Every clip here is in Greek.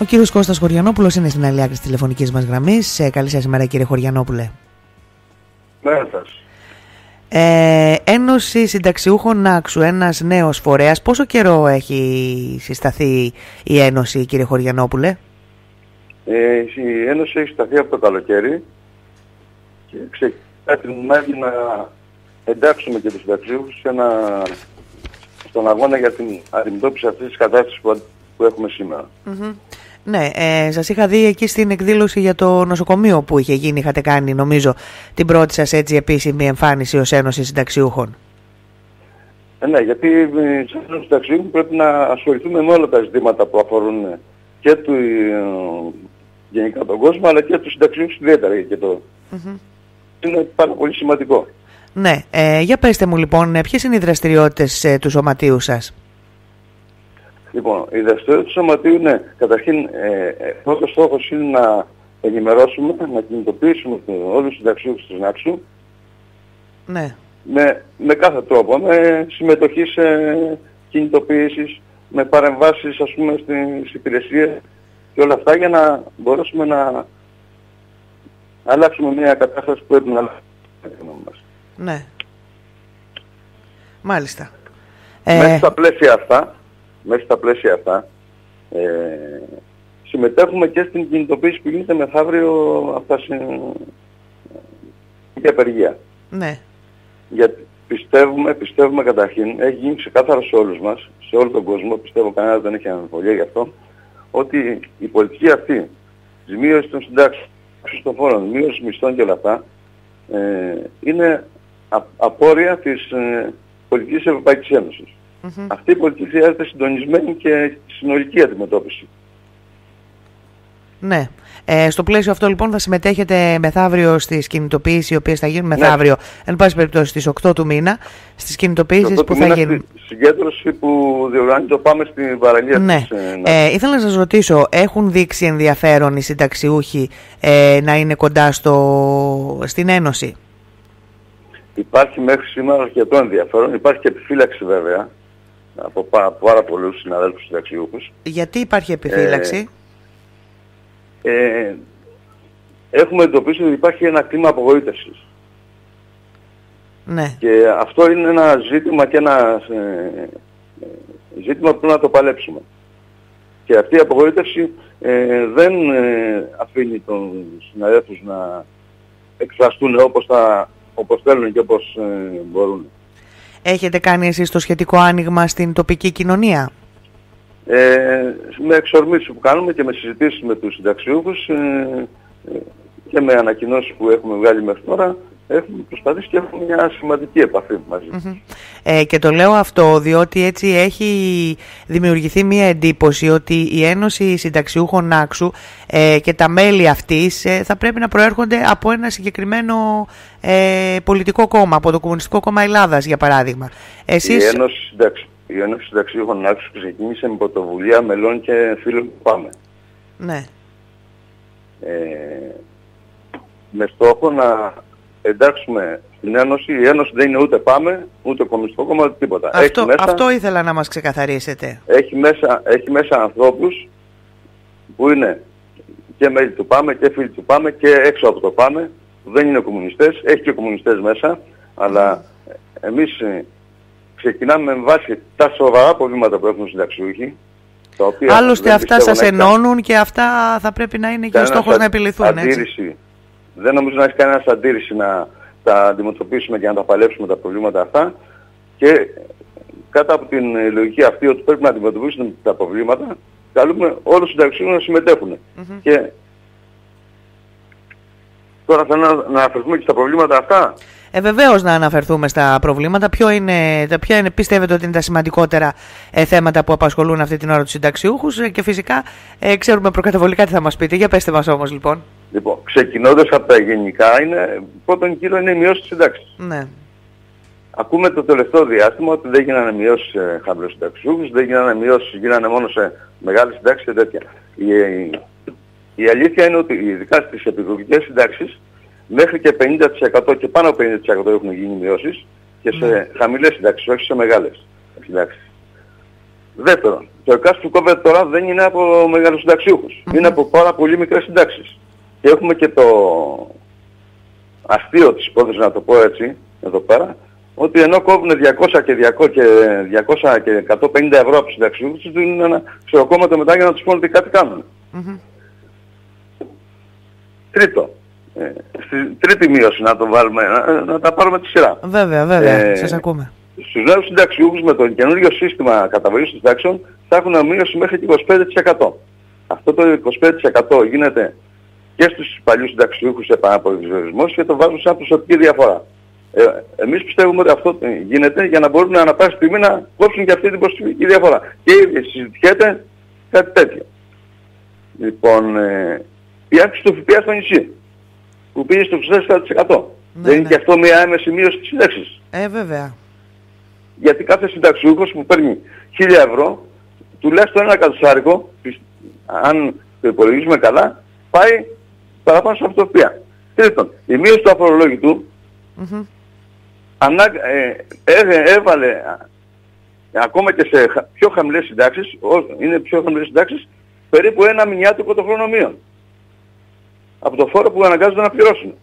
Ο κύριος Κώστας Χωριανόπουλος είναι στην άλλη άκρη της τηλεφωνικής μας γραμμής. Ε, καλή σας ημέρα κύριε Χωριανόπουλε. Ναι, σας. Ε, Ένωση Συνταξιούχων Νάξου, ένας νέος φορέας. Πόσο καιρό έχει συσταθεί η Ένωση κύριε Χωριανόπουλε; Ε, η Ένωση έχει σταθεί από το καλοκαίρι και ξεκινάει να εντάξουμε και τους συνταξιούχους σε ένα, στον αγώνα για την αντιμετώπιση αυτής της κατάστασης που, που έχουμε σήμερα. Ναι, ε, σας είχα δει εκεί στην εκδήλωση για το νοσοκομείο που είχε γίνει, είχατε κάνει νομίζω την πρώτη σας έτσι επίσημη εμφάνιση ως Ένωση Συνταξιούχων. Ε, ναι, γιατί ε, σαν Ένωση Συνταξιούχων πρέπει να ασχοληθούμε με όλα τα ζητήματα που αφορούν και του, ε, γενικά τον κόσμο αλλά και τους συνταξιούχους ιδιαίτερα και το... Είναι πάρα πολύ σημαντικό. Ναι, ε, για πέστε μου λοιπόν, ε, ποιες είναι οι δραστηριότητες ε, του σωματείου σας; Λοιπόν, η δραστηριότητα του σωματείου είναι, καταρχήν, ε, ε, πρώτος στόχος είναι να ενημερώσουμε, να κινητοποιήσουμε όλους τους συνταξιούχους της ΝΑΞΟΥ Ναι. με, με κάθε τρόπο, με συμμετοχή σε κινητοποιήσεις, με παρεμβάσεις ας πούμε στις υπηρεσίες και όλα αυτά για να μπορέσουμε να αλλάξουμε μια κατάσταση που πρέπει να αλλάξουμε μας. Ναι. Μάλιστα. Μέσα στα πλαίσια αυτά, μέσα στα πλαίσια αυτά, ε, συμμετέχουμε και στην κινητοποίηση που γίνεται μεθαύριο από τα και απεργία. Ναι. Γιατί πιστεύουμε, πιστεύουμε καταρχήν, έχει γίνει ξεκάθαρο σε όλους μας, σε όλο τον κόσμο, πιστεύω κανένας δεν έχει αμφιβολία γι' αυτό, ότι η πολιτική αυτή της μείωσης των συντάξεων, των φόρων, μείωση μισθών και όλα αυτά, ε, είναι α, απόρρια της ε, πολιτικής Ευρωπαϊκής Ένωσης. Αυτή η πολιτική χρειάζεται συντονισμένη και συνολική αντιμετώπιση. Ναι. Ε, στο πλαίσιο αυτό λοιπόν θα συμμετέχετε μεθαύριο στις κινητοποιήσεις οι οποίες θα γίνουν ναι. μεθαύριο, εν πάση περιπτώσει στις 8 του μήνα, στις κινητοποιήσεις που θα γίνουν. Στη συγκέντρωση που διοργανώνει το πάμε στην παραλία ναι. της ε, ε, Ήθελα να σας ρωτήσω, έχουν δείξει ενδιαφέρον οι συνταξιούχοι ε, να είναι κοντά στο, στην Ένωση; Υπάρχει μέχρι σήμερα αρκετό ενδιαφέρον, υπάρχει και επιφύλαξη βέβαια από πάρα, πάρα πολλούς συναδέλφους συνταξιούχους. Γιατί υπάρχει επιφύλαξη; Ε, ε, έχουμε εντοπίσει ότι υπάρχει ένα κλίμα απογοήτευσης. Ναι. Και αυτό είναι ένα ζήτημα και ένα ε, ζήτημα που πρέπει να το παλέψουμε. Και αυτή η απογοήτευση ε, δεν ε, αφήνει τον συναδέλφους να εκφραστούν όπως, θα, όπως θέλουν και όπως μπορούν. Έχετε κάνει εσείς το σχετικό άνοιγμα στην τοπική κοινωνία; Ε, με εξορμήσεις που κάνουμε και με συζητήσεις με τους συνταξιούχους ε, ε, και με ανακοινώσεις που έχουμε βγάλει μέχρι τώρα έχουμε προσπαθήσει και έχουμε μια σημαντική επαφή μαζί Ε, και το λέω αυτό διότι έτσι έχει δημιουργηθεί μια εντύπωση ότι η Ένωση Συνταξιούχων Νάξου ε, και τα μέλη αυτής ε, θα πρέπει να προέρχονται από ένα συγκεκριμένο ε, πολιτικό κόμμα, από το Κομμουνιστικό Κόμμα Ελλάδας για παράδειγμα. Εσείς... Η Ένωση Συνταξιούχων η Ένωση Συνταξιούχων Άξου ξεκίνησε με πρωτοβουλία μελών και φίλων που πάμε. Ναι. Ε, με στόχο να εντάξουμε στην Ένωση, η Ένωση δεν είναι ούτε πάμε, ούτε κομμουνιστικό κόμμα, ούτε τίποτα. Αυτό, μέσα, αυτό ήθελα να μας ξεκαθαρίσετε. Έχει μέσα, έχει μέσα ανθρώπους που είναι και μέλη του ΠΑΜΕ και φίλοι του ΠΑΜΕ και έξω από το ΠΑΜΕ, που δεν είναι κομμουνιστές, έχει και κομμουνιστές μέσα, αλλά εμείς ξεκινάμε με βάση τα σοβαρά προβλήματα που έχουν οι συνταξιούχοι. Τα οποία Άλλωστε αυτά σας ενώνουν και αυτά θα πρέπει να είναι και ο στόχος να επιληθούν. Αντίρρηση. Έτσι. Δεν νομίζω να έχει κανένας αντίρρηση να τα αντιμετωπίσουμε και να τα παλέψουμε τα προβλήματα αυτά. Και κάτω από την λογική αυτή ότι πρέπει να αντιμετωπίσουμε τα προβλήματα, καλούμε όλους τους συνταξιούχους να συμμετέχουν. Και τώρα θέλω να αναφερθούμε και στα προβλήματα αυτά. Ε, Βεβαίως να αναφερθούμε στα προβλήματα. Ποιο είναι, ποια είναι, πιστεύετε ότι είναι τα σημαντικότερα ε, θέματα που απασχολούν αυτή την ώρα τους συνταξιούχους; Ε, και φυσικά ε, ξέρουμε προκαταβολικά τι θα μας πείτε. Για πετε μας όμως λοιπόν. Λοιπόν, ξεκινώντας από τα γενικά, είναι, πρώτον κύριο είναι η μειώση της συντάξη. Ναι. Ακούμε το τελευταίο διάστημα ότι δεν γίνανε μειώσεις σε χαμηλούς συνταξιούχου, δεν γίνανε μειώσεις, γίνανε μόνο σε μεγάλες συντάξεις και τέτοια. Η, η, η αλήθεια είναι ότι ειδικά στις επιδοτικές συντάξεις μέχρι και 50% και πάνω από 50% έχουν γίνει μειώσεις και σε ναι. χαμηλές συντάξεις, όχι σε μεγάλες συντάξεις. Δεύτερον, το ΕΚΑΣ που κόβεται τώρα δεν είναι από μεγαλοσυνταξιούχους. Είναι από πάρα πολύ μικρές συντάξεις. Και έχουμε και το αστείο της υπόθεσης, να το πω έτσι, εδώ πέρα, ότι ενώ κόβουν 200 και 200 και, 200 και 150 ευρώ από τους συνταξιούχους, τους δίνουν ένα ξεροκόμματο μετά για να τους πούνε ότι κάτι κάνουν. Mm-hmm. Τρίτο, ε, στη τρίτη μείωση να το βάλουμε, να, να τα πάρουμε τη σειρά. Βέβαια, βέβαια, ε, σας ακούμε. Στους νέους συνταξιούχους με το καινούργιο σύστημα καταβολής των συντάξεων θα έχουν μείωση μέχρι 25%. Αυτό το 25% γίνεται και στους παλιούς συνταξιούχους σε επαναπολιτισμός και το βάζουν σαν προσωπική διαφορά. Ε, εμείς πιστεύουμε ότι αυτό γίνεται για να μπορούν να αναπάσει στιγμή να κόψουν και αυτή την προσωπική διαφορά. Και συζητιέται κάτι τέτοιο. Λοιπόν, ε, η αύξηση του ΦΠΑ στο νησί που πήγε στο 24%. Ναι, Δεν είναι ναι. και αυτό μια άμεση μείωση της σύνταξης. Ε, βέβαια. Γιατί κάθε συνταξιούχος που παίρνει 1000 ευρώ, τουλάχιστον ένα κατοστάρικο, αν το υπολογίζουμε καλά, πάει παραπάνω σε αυτοπία. Τρίτον, η μείωση του αφορολόγητου mm-hmm. ανά, ε, ε, έβαλε ακόμα και σε πιο χαμηλές συντάξεις, είναι πιο χαμηλές συντάξεις, περίπου ένα μηνιάτικο το χρόνο μείον από το φόρο που αναγκάζονται να πληρώσουν.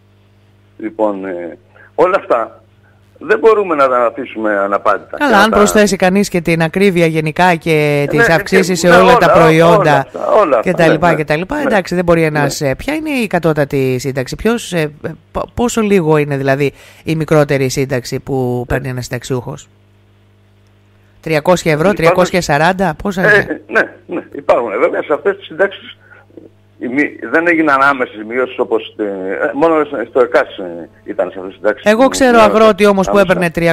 Λοιπόν, ε, όλα αυτά δεν μπορούμε να τα αφήσουμε αναπάντητα. Καλά, αν προσθέσει κανείς και την ακρίβεια γενικά και ε, τις ναι, αυξήσεις σε όλα, τα προϊόντα και τα λοιπά ναι, και τα λοιπά, ναι. εντάξει δεν μπορεί ένας... Ναι. Ποια είναι η κατώτατη σύνταξη, ποιος, ε, πόσο λίγο είναι δηλαδή η μικρότερη σύνταξη που παίρνει ένας συνταξιούχος; 300 ευρώ, 340, πόσα ε, Ναι, ναι, υπάρχουν. Βέβαια σε αυτές τις συντάξεις δεν έγιναν άμεσες μειώσεις όπως ε, μόνο στο ΕΚΑΣ ε, ήταν σε αυτές τις συντάξεις. Εγώ ξέρω αγρότη όμως που έπαιρνε 358-360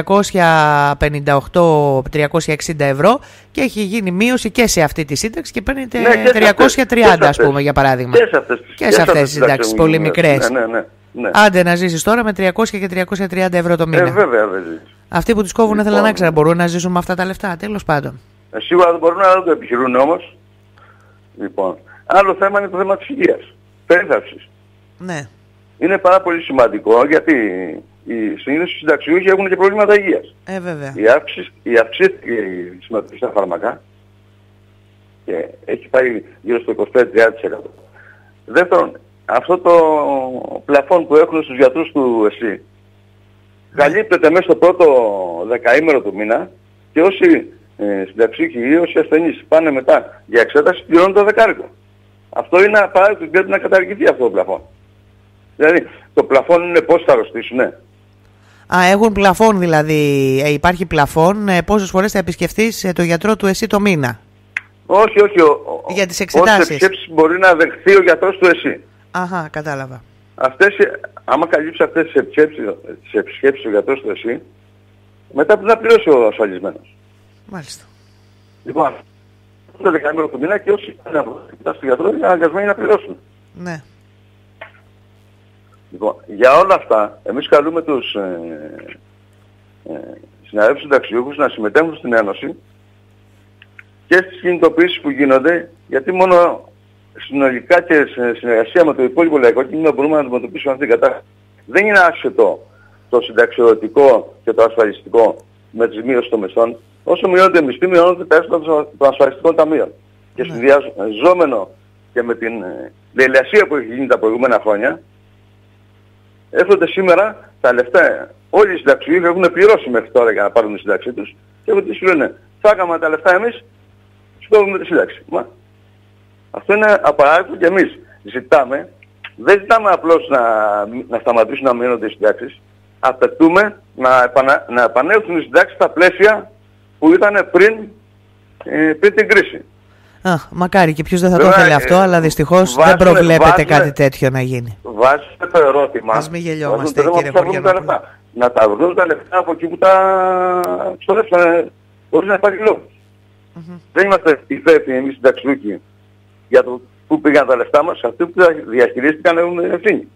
ευρώ και έχει γίνει μείωση και σε αυτή τη σύνταξη και παίρνει ναι, 330 ας πούμε για παράδειγμα. Και σε αυτές, και σε αυτές τις συντάξεις πολύ μικρές. Ναι, ναι, ναι, ναι. Άντε να ζήσεις τώρα με 300 και 330 ευρώ το μήνα. Ε, βέβαια, Αυτοί που τις κόβουν λοιπόν, θέλω να ξέρω μπορούν να ζήσουν με αυτά τα λεφτά τέλος πάντων. Ε, σίγουρα δεν μπορούν να το επιχειρούν όμως. Λοιπόν, Άλλο θέμα είναι το θέμα της υγείας. Περίθαψης. Ναι. Είναι πάρα πολύ σημαντικό γιατί οι συνήθως οι συνταξιούχοι έχουν και προβλήματα υγείας. Ε, βέβαια. Η αύξηση, η αυξήθηκε η συμμετοχή στα φάρμακα και έχει πάει γύρω στο 25-30%. Δεύτερον, αυτό το πλαφόν που έχουν στους γιατρούς του ΕΣΥ ναι. καλύπτεται μέσα στο πρώτο δεκαήμερο του μήνα και όσοι ε, συνταξιούχοι ή όσοι ασθενείς πάνε μετά για εξέταση πληρώνουν το δεκάρικο. Αυτό είναι απαραίτητο πρέπει να καταργηθεί αυτό το πλαφόν. Δηλαδή το πλαφόν είναι πώς θα αρρωστήσουν, ναι. Α, έχουν πλαφόν δηλαδή, ε, υπάρχει πλαφόν, ε, πόσες φορές θα επισκεφτείς ε, το γιατρό του εσύ το μήνα; Όχι, όχι. Ο, Για τις εξετάσεις. Όσες επισκέψεις μπορεί να δεχθεί ο γιατρός του εσύ. Αχα, κατάλαβα. Αυτές, άμα καλύψει αυτές τις επισκέψεις, τις επισκέψεις ο γιατρός του εσύ, μετά πρέπει να πληρώσει ο ασφαλισμένος. Μάλιστα. Λοιπόν, το δεκαήμερο του μήνα και όσοι πάνε από στο γιατρό είναι αναγκασμένοι να πληρώσουν. Ναι. Λοιπόν, για όλα αυτά, εμείς καλούμε τους ε, ε, συναδέλφους συνταξιούχους να συμμετέχουν στην Ένωση και στις κινητοποιήσεις που γίνονται, γιατί μόνο συνολικά και σε συνεργασία με το υπόλοιπο λαϊκό κίνημα μπορούμε να αντιμετωπίσουμε αυτή την κατάσταση. Δεν είναι άσχετο το συνταξιοδοτικό και το ασφαλιστικό με τις μείωση των μεσών, όσο μειώνεται η μισθή, μειώνεται τα έσοδα των ασφαλιστικών ταμείων. Και ναι. συνδυαζόμενο και με την λαιλασία ε, που έχει γίνει τα προηγούμενα χρόνια, έρχονται σήμερα τα λεφτά. Όλοι οι συνταξιούχοι έχουν πληρώσει μέχρι τώρα για να πάρουν τη σύνταξή τους και έχουν τις λένε, θα έκαμε τα λεφτά εμείς, σκόβουμε τη σύνταξη. Μα, αυτό είναι απαραίτητο και εμείς ζητάμε, δεν ζητάμε απλώς να, να σταματήσουν να μείνονται οι συντάξεις, απαιτούμε να, επανα, να επανέλθουν οι συντάξεις στα πλαίσια που ήταν πριν, ε, πριν την κρίση. Α, μακάρι και ποιος δεν θα το ήθελε ε, αυτό, αλλά δυστυχώς δεν προβλέπεται κάτι τέτοιο να γίνει. Βάζετε το ερώτημα. Ας μην γελιόμαστε κύριε Χωριανόπουλο. Να τα βρουν τα λεφτά από εκεί που τα ξοδέψανε χωρίς να υπάρχει λόγος. Mm-hmm. Δεν είμαστε υπεύθυνοι εμείς συνταξιούχοι για το πού πήγαν τα λεφτά μας. Αυτοί που τα διαχειρίστηκαν έχουν την ευθύνη.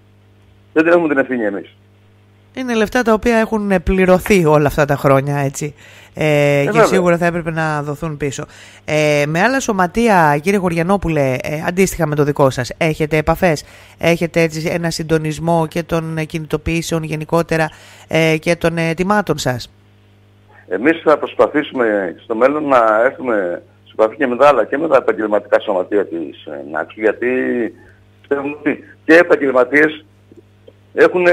Δεν την έχουμε την ευθύνη εμείς. Είναι λεφτά τα οποία έχουν πληρωθεί όλα αυτά τα χρόνια έτσι ε, ε και σίγουρα θα έπρεπε να δοθούν πίσω. Ε, με άλλα σωματεία, κύριε Γοριανόπουλε, ε, αντίστοιχα με το δικό σας, έχετε επαφές, έχετε έτσι ένα συντονισμό και των κινητοποιήσεων γενικότερα ε, και των ετοιμάτων σας; Εμείς θα προσπαθήσουμε στο μέλλον να έρθουμε επαφή και με τα άλλα και με τα επαγγελματικά σωματεία της ε, ΝΑΞΟΥ γιατί πιστεύουμε ότι και οι επαγγελματίες έχουν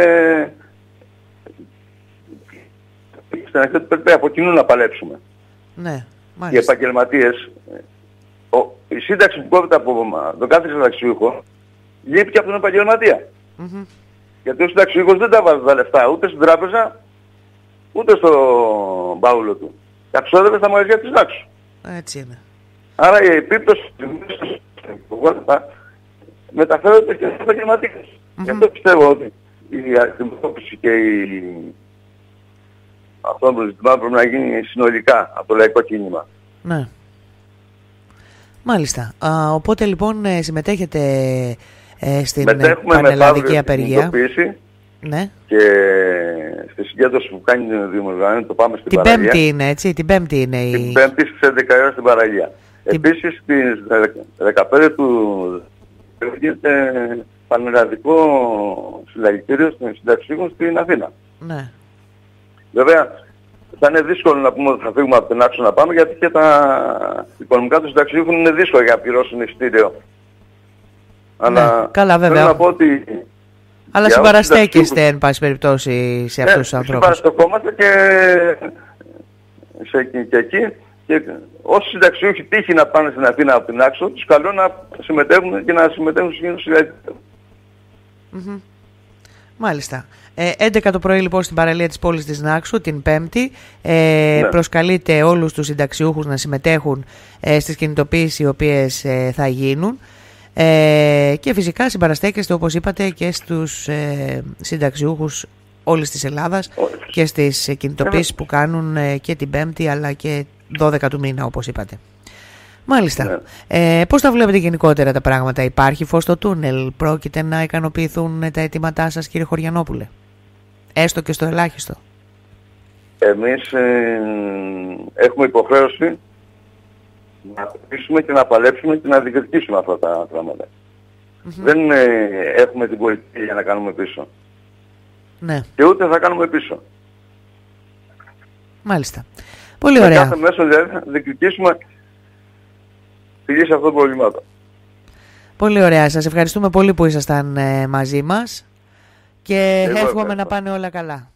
στην αρχή ότι πρέπει από κοινού να παλέψουμε. Ναι, Οι επαγγελματίες, η σύνταξη που κόβεται από τον κάθε συνταξιούχο λείπει και από τον επαγγελματία. Mm-hmm. Γιατί ο συνταξιούχος δεν τα βάζει τα λεφτά ούτε στην τράπεζα ούτε στο μπάουλο του. Τα ξόδευε στα μαγαζιά της Νάξου. Έτσι είναι. Άρα η επίπτωση του μεταφέρεται και στους επαγγελματίες. Mm-hmm. Γι' αυτό πιστεύω ότι η αντιμετώπιση και η... αυτό το ζητημά πρέπει να γίνει συνολικά από το λαϊκό κίνημα. Ναι. Μάλιστα. Α, οπότε λοιπόν ε, συμμετέχετε ε, στην πανελλαδική απεργία. Ναι. Και στη συγκέντρωση που κάνει το Δημοσιογραφία, το πάμε στην την παραλία. Την Πέμπτη είναι, έτσι. Την Πέμπτη είναι η... Την Πέμπτη στις 11 ώρα στην παραλία. Την... Επίσης στις 15 του γίνεται πανελλαδικό συλλαγητήριο στην συνταξίγων στην Αθήνα. Ναι. Βέβαια θα είναι δύσκολο να πούμε ότι θα φύγουμε από την άξο να πάμε γιατί και τα οικονομικά τους συνταξιούχων είναι δύσκολο για να πληρώσουν ειστήριο. Αλλά ναι, καλά, βέβαια. θέλω να πω ότι αλλά συμπαραστέκεστε, εν πάση περιπτώσει, σε αυτούς ναι, τους ανθρώπους. Συμπαραστεκόμαστε και, σε, και, και εκεί. Και όσοι συνταξιούχοι τύχει να πάνε στην Αθήνα από την Άξο, τους καλώ να συμμετέχουν και να συμμετέχουν στους συλλαγητές. Mm-hmm. Μάλιστα. Ε, 11 το πρωί λοιπόν στην παραλία της πόλης της Νάξου την Πέμπτη ε, ναι. προσκαλείται όλους τους συνταξιούχους να συμμετέχουν ε, στις κινητοποίησεις οι οποίες ε, θα γίνουν ε, και φυσικά συμπαραστέκεστε όπως είπατε και στους ε, συνταξιούχους όλης της Ελλάδας και στις κινητοποίησεις που κάνουν ε, και την Πέμπτη αλλά και 12 του μήνα όπως είπατε. Μάλιστα. Ναι. Ε, πώς τα βλέπετε γενικότερα τα πράγματα, υπάρχει φως στο τούνελ, πρόκειται να ικανοποιηθούν τα αιτήματά σας κύριε Χωριανόπουλε, έστω και στο ελάχιστο. Εμείς ε, έχουμε υποχρέωση να πείσουμε και να παλέψουμε και να διεκδικήσουμε αυτά τα πράγματα. Δεν ε, έχουμε την πολιτική για να κάνουμε πίσω. Ναι. Και ούτε θα κάνουμε πίσω. Μάλιστα. Πολύ ωραία. Με κάθε μέσο δηλαδή θα διεκδικήσουμε τη λύση αυτών των προβλημάτων. Πολύ ωραία. Σας ευχαριστούμε πολύ που ήσασταν ε, μαζί μας και εύχομαι να πάνε όλα καλά.